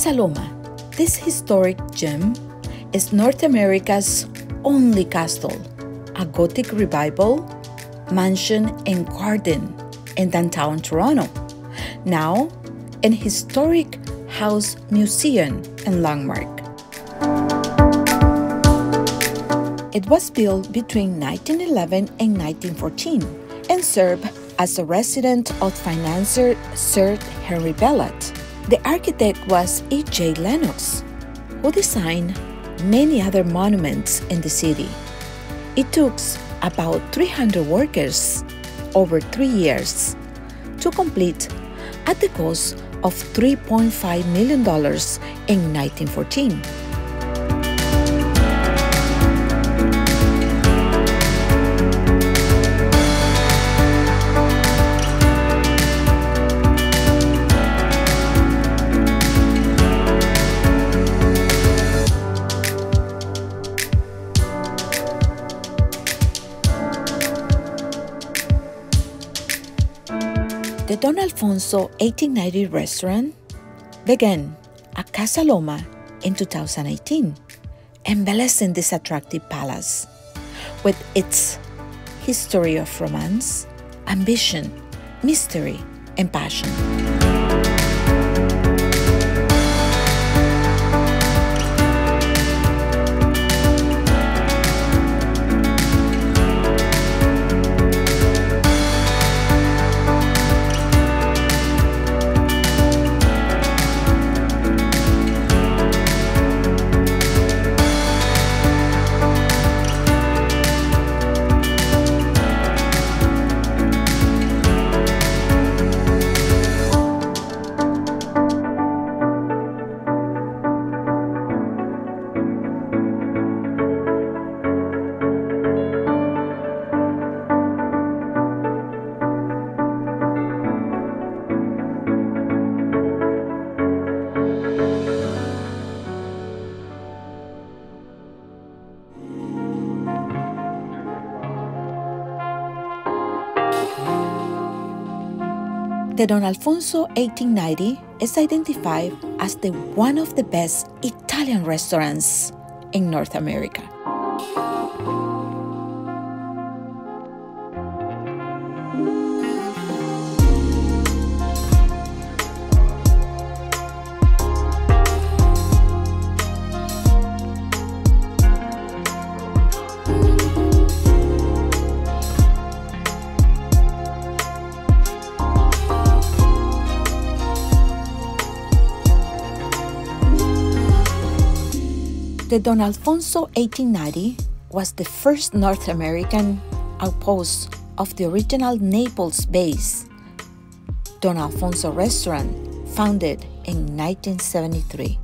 Casa Loma, this historic gem, is North America's only castle, a Gothic revival, mansion, and garden in downtown Toronto. Now, an historic house museum and landmark. It was built between 1911 and 1914 and served as a residence of financier Sir Henry Pellatt. The architect was E.J. Lennox, who designed many other monuments in the city. It took about 300 workers over three years to complete at the cost of $3.5 million in 1914. The Don Alfonso 1890 restaurant began at Casa Loma in 2018, embellishing this attractive palace with its history of romance, ambition, mystery, and passion. The Don Alfonso 1890 is identified as the one of the best Italian restaurants in North America. The Don Alfonso 1890 was the first North American outpost of the original Naples base, Don Alfonso Restaurant, founded in 1973.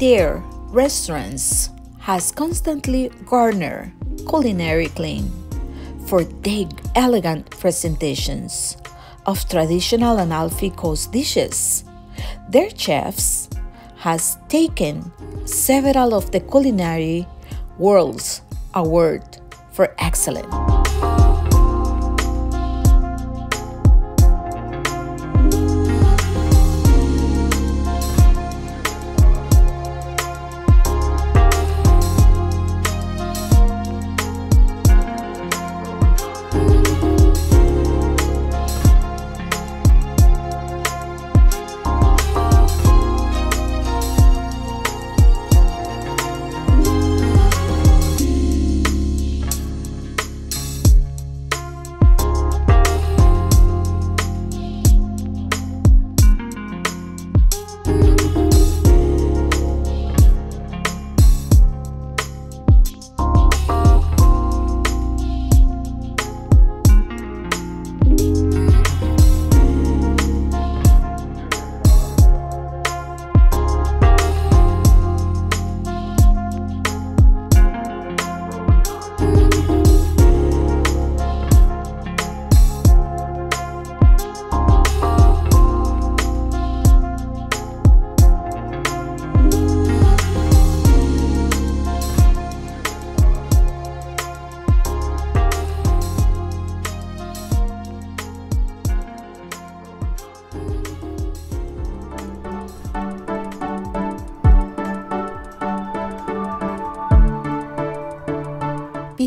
Their restaurants has constantly garnered culinary acclaim for their elegant presentations of traditional Amalfi Coast dishes. Their chefs has taken several of the culinary world's award for excellence.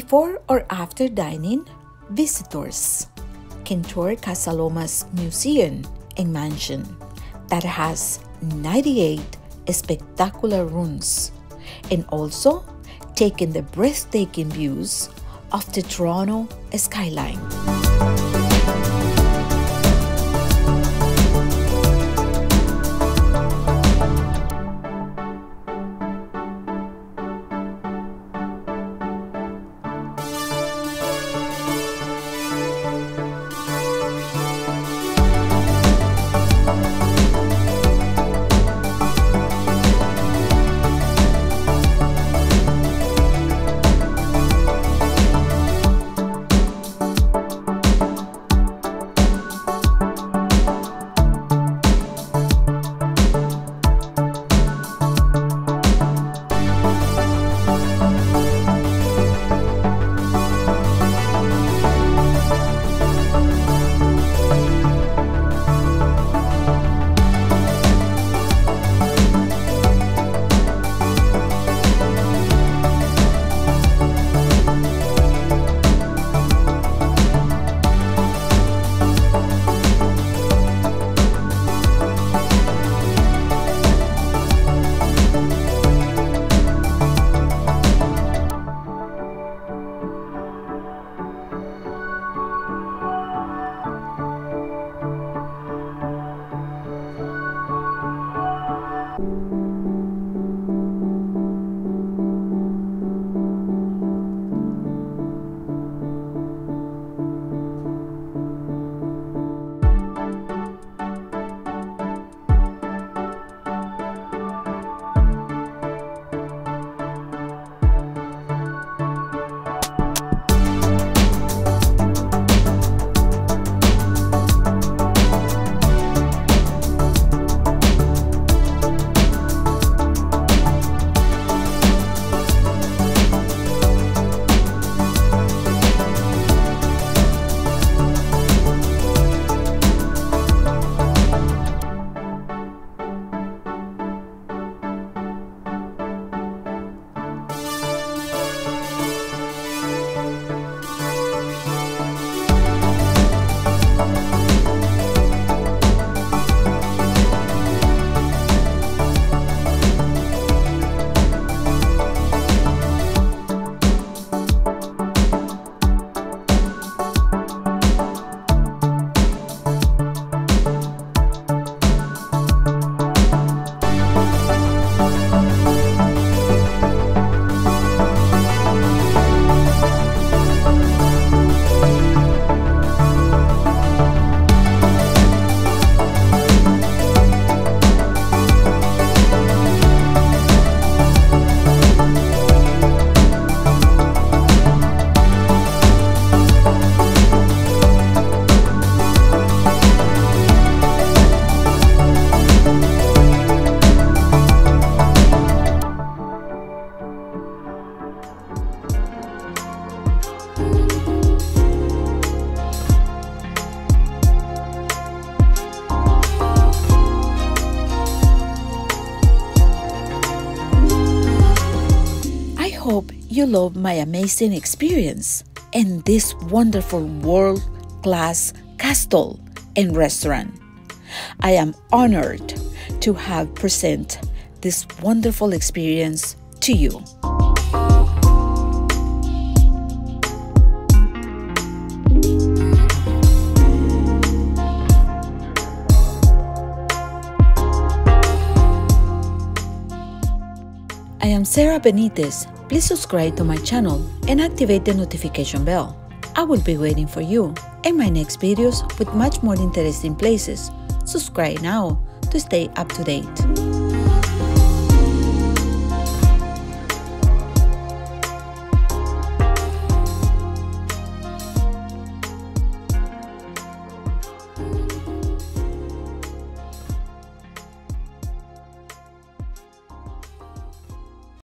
Before or after dining, visitors can tour Casa Loma's museum and mansion that has 98 spectacular rooms and also take in the breathtaking views of the Toronto skyline. You love my amazing experience and this wonderful world class castle and restaurant. I am honored to have present this wonderful experience to you. Am Sarah Benitez. Please subscribe to my channel and activate the notification bell. I will be waiting for you in my next videos with much more interesting places. Subscribe now to stay up to date.